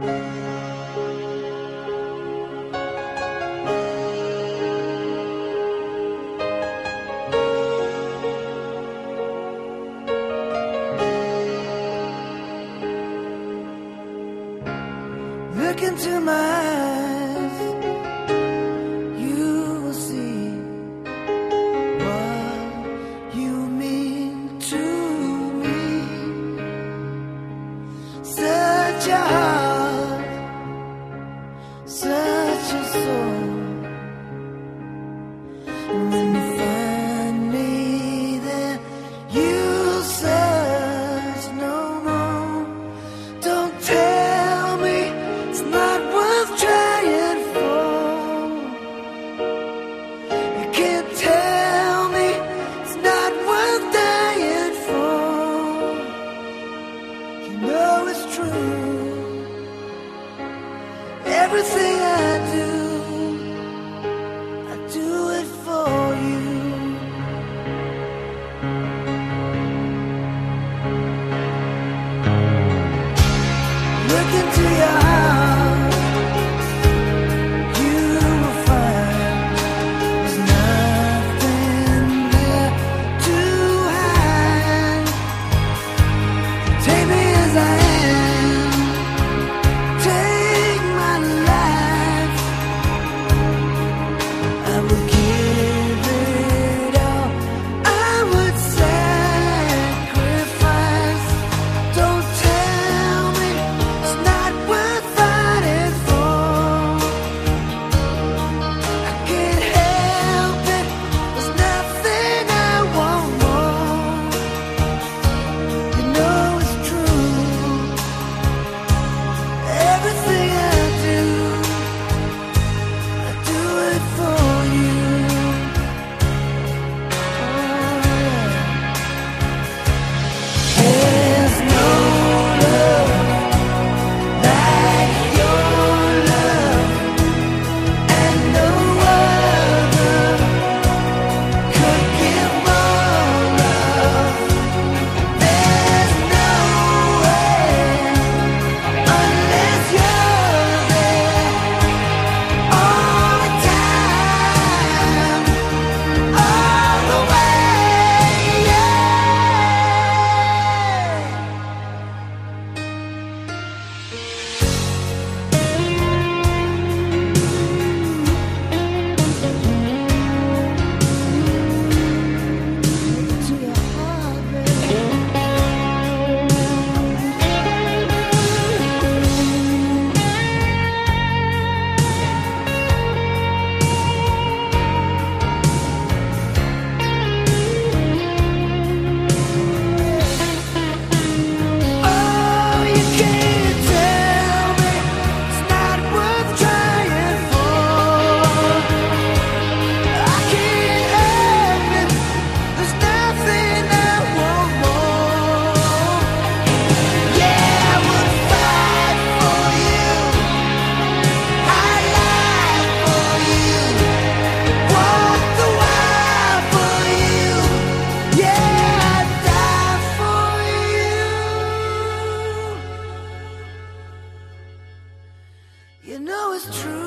Look into my You true.